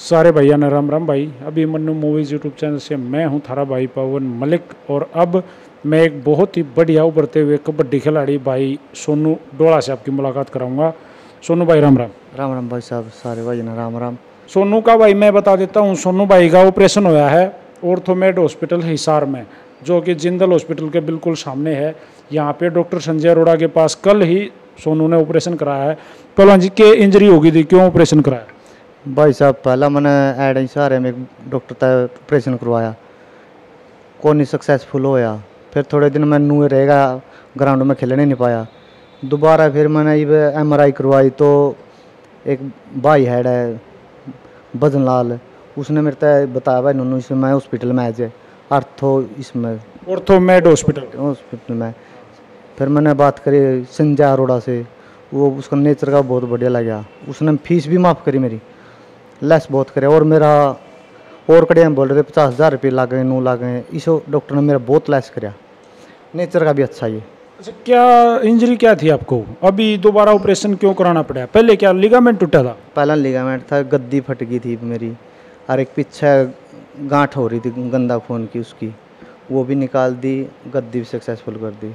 सारे भैया ने राम राम भाई। अभी मन्नू मूवीज़ यूट्यूब चैनल से मैं हूँ थारा भाई पवन मलिक और अब मैं एक बहुत ही बढ़िया उभरते हुए कबड्डी खिलाड़ी भाई सोनू डोला से आपकी मुलाकात कराऊँगा। सोनू भाई राम राम। राम राम भाई साहब सारे भाई ना राम राम। सोनू का भाई मैं बता देता हूँ सोनू भाई का ऑपरेशन हुआ है ऑर्थोमेड हॉस्पिटल हिसार में जो कि जिंदल हॉस्पिटल के बिल्कुल सामने है। यहाँ पे डॉक्टर संजय अरोड़ा के पास कल ही सोनू ने ऑपरेशन कराया है। पहलवान जी के इंजरी हो गई थी? क्यों ऑपरेशन कराया? भाई साहब पहला मैंने एड इशारे में डॉक्टर तक ऑपरेशन करवाया। को नहीं सक्सेसफुल होया। फिर थोड़े दिन मैं नूए रहेगा ग्राउंड में खेलने नहीं पाया। दोबारा फिर मैंने ये एम करवाई तो एक भाई हेड है भजन लाल उसने मेरे तय बताया भाई नूनू इसमें मैं हॉस्पिटल में आ जाए अर्थो इसमें ऑर्थोमेड हॉस्पिटल हॉस्पिटल में। फिर मैंने बात करी संजय अरोड़ा से वो उसका नेचर का बहुत बढ़िया लगा। उसने फ़ीस भी माफ़ करी मेरी। लेस बहुत करे। और मेरा और कड़े बोल रहे पचास हज़ार रुपये लाग गए नू लाग। गए इस डॉक्टर ने मेरा बहुत लेस कराया नेचर का भी अच्छा ये अच्छा क्या इंजरी क्या थी आपको? अभी दोबारा ऑपरेशन क्यों कराना पड़ा? पहले क्या लिगामेंट टूटा था? पहला लिगामेंट था गद्दी फट गई थी मेरी। और एक पीछे गांठ हो रही थी गंदा खून की उसकी। वो भी निकाल दी गद्दी भी सक्सेसफुल कर दी।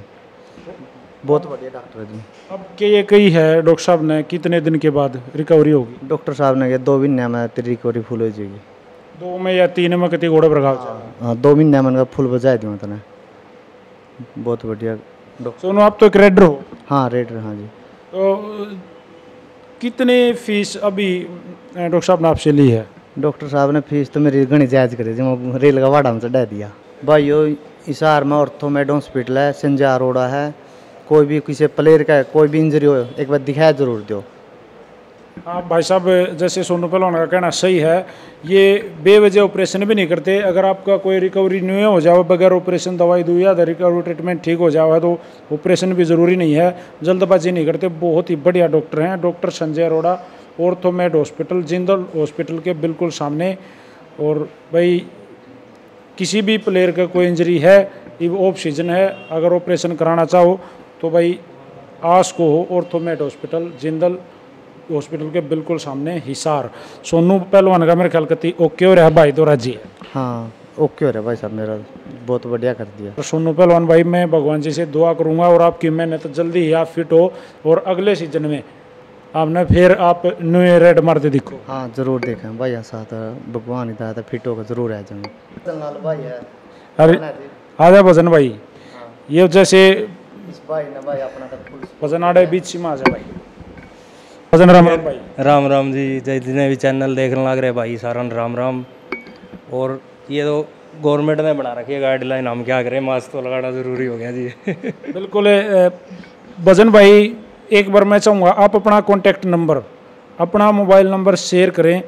बहुत बढ़िया डॉक्टर है जी। अब के ये कही है डॉक्टर साहब ने कितने दिन के बाद रिकवरी होगी? डॉक्टर साहब ने कहा दो महीने में तेरी रिकवरी फुल हो जाएगी। दो में या तीन में कितनी घोड़े प्रभाव हाँ दो महीने में फुल बजा दी तने बहुत बढ़िया डॉक्टर। सोनू आप तो एक रेडर हो। हाँ रेड हाँ जी। तो कितने फ़ीस अभी डॉक्टर साहब ने आपसे ली है? डॉक्टर साहब ने फ़ीस तो मेरी घनी जायज़ करी थी मैं रेल का वाड़ा में चढ़ा दिया। भाई यो इसार में ऑर्थोमेड हॉस्पिटल है संजय अरोड़ा है कोई भी किसी प्लेयर का कोई भी इंजरी हो, एक बार दिखाया ज़रूर दो। हाँ भाई साहब, जैसे सोनू पहलवान का कहना सही है, ये बेवजह ऑपरेशन भी नहीं करते। अगर आपका कोई रिकवरी नहीं हो जाए, बगैर ऑपरेशन दवाई दू या रिकवरी ट्रीटमेंट ठीक हो जाए तो ऑपरेशन भी ज़रूरी नहीं है। जल्दबाजी नहीं करते, बहुत ही बढ़िया डॉक्टर हैं। Doctor Sanjay Arora Orthomed hospital Jindal hospital के बिल्कुल सामने। और भाई, किसी भी प्लेयर का कोई इंजरी है ऑफ़ सीज़न है। अगर ऑपरेशन कराना चाहो तो भाई आस को हो ऑर्थोमेड हॉस्पिटल जिंदल हॉस्पिटल के बिल्कुल सामने हिसार सोनू पहलवान का मेरे ख्याल कती ओके हो रहा भाई तो राज़ी हाँ ओके हो रहा भाई साहब मेरा बहुत बढ़िया कर दिया। तो सोनू पहलवान भाई मैं भगवान जी से दुआ करूँगा और आपकी मेहनत तो जल्दी ही आप फिट हो और अगले सीज़न में आपने फिर आप न्यू रेड मारते दिखो। हाँ ज़रूर देखें भाई साथ भगवान ही था फिट होकर ज़रूर आ जाएँगे। भाई है। अरे आजा भजन भाई। ये जैसे इस भाई ने भाई अपना तो भजन आड़े बीच सीमा आ जा भाई। भजन राम राम भाई। राम राम जी जितने भी चैनल देखने लग रहे भाई सारा राम राम। और ये तो गवर्नमेंट ने बना रखी है गाइडलाइन हम क्या करें मास्क तो लगाना ज़रूरी हो गया जी। बिल्कुल भजन भाई एक बार मैं चाहूँगा आप अपना कॉन्टैक्ट नंबर अपना मोबाइल नंबर शेयर करें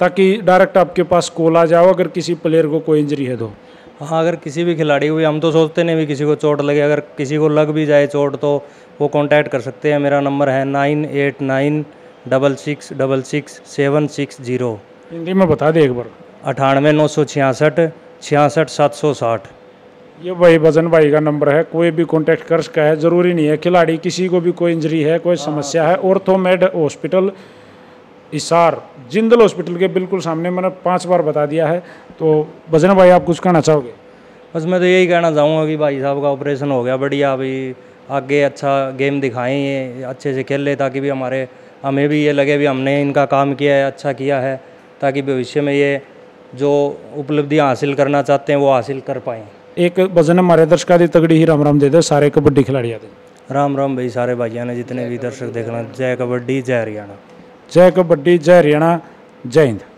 ताकि डायरेक्ट आपके पास कॉल आ जाओ अगर किसी प्लेयर को कोई इंजरी है तो। हाँ अगर किसी भी खिलाड़ी को भी हम तो सोचते नहीं भी किसी को चोट लगे अगर किसी को लग भी जाए चोट तो वो कांटेक्ट कर सकते हैं। मेरा नंबर है nine eight nine double six double six seven six zero. Hindi में बता दें एक बार। अठानवे नौ सौ छियासठ छियासठ सात सौ साठ। ये भाई भजन भाई का नंबर है कोई भी कांटेक्ट कर सकता है ज़रूरी नहीं है। खिलाड़ी किसी को भी कोई इंजरी है कोई समस्या है ऑर्थोमेड हॉस्पिटल इसार जिंदल हॉस्पिटल के बिल्कुल सामने मैंने पाँच बार बता दिया है तो भजन भाई आप कुछ कहना चाहोगे? बस मैं तो यही कहना चाहूँगा कि भाई साहब का ऑपरेशन हो गया बढ़िया अभी आगे अच्छा गेम दिखाएँ ये अच्छे से खेल ले ताकि भी हमारे हमें भी ये लगे भी हमने इनका काम किया है अच्छा किया है ताकि भविष्य में ये जो उपलब्धियाँ हासिल करना चाहते हैं वो हासिल कर पाएँ। एक भजन हमारे दर्शका दी तगड़ी ही राम राम दे दे सारे कबड्डी खिलाड़ी आते राम राम भाई सारे भाइयों ने जितने भी दर्शक देखना जय कबड्डी जय हरियाणा। जय कबड्डी जय हरियाणा जय हिंद।